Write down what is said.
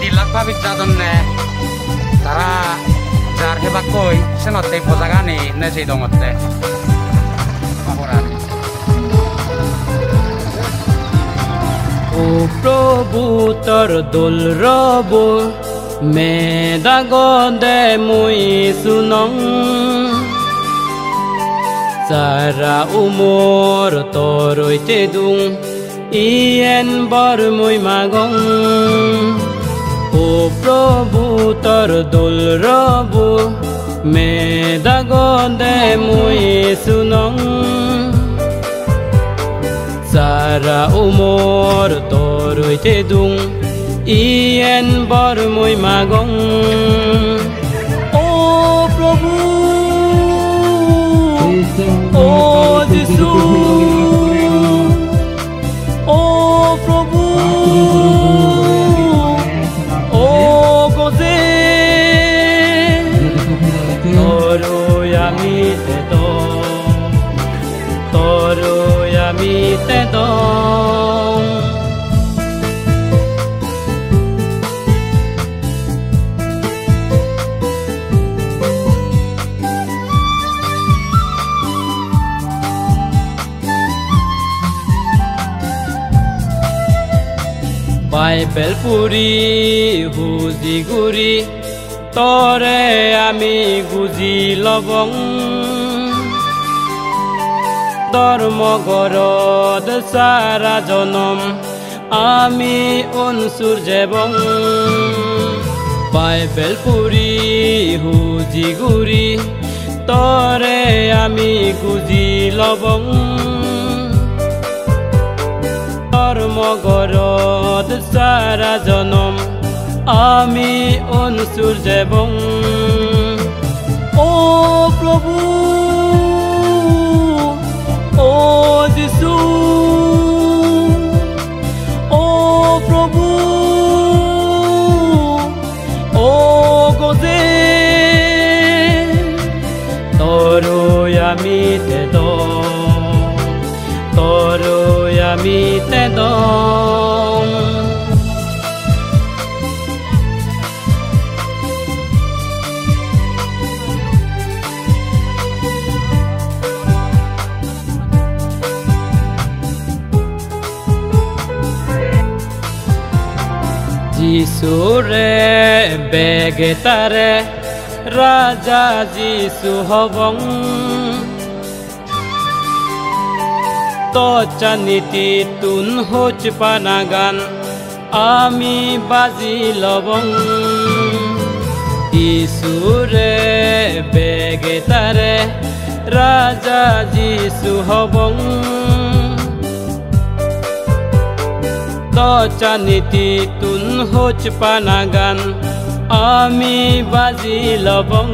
তিলাক ভাবি যাদনে তারা যার হেবা কই সেনতে ফজাগানি নেছে দঙতে। ও প্রভু তোর দোল রব মেদা গদে মুই সুনং সারা উমর তরইতে দুং। ইয়েন বর মুই মাগং ও প্রভু তোর দোল রব মেদা গদে মুই সুনং সারা উমর তরইতে দুং ইয়েন বর মুই মাগং ও প্রভু ও যিশু বাইবেল পুৰি হুজি গুৰি তৰে আমি বুজি লব। ধৰ্মগৰত চাৰা জনম আমি অনচুৰ জেব। বাইবেল পুৰি হুজি গুৰি তৰে আমি বুজি লব। ধৰ্মগৰ সারা জনম আমি অনসুর যেবং ও প্রভু, ও যিশু, ও প্রভু, ও গজে তরই আমি তে তরই আমি তে দম যিশুরে, বেগে তারে, রাজা যিশু হবং। তচানীতি তুন হোচ পানাগান, আমি বাজি লবং। যিশুরে, বেগে তারে, রাজা যিশু হবং। চানিতি তুন হোচ পানাগান। আমি বাজি লবং।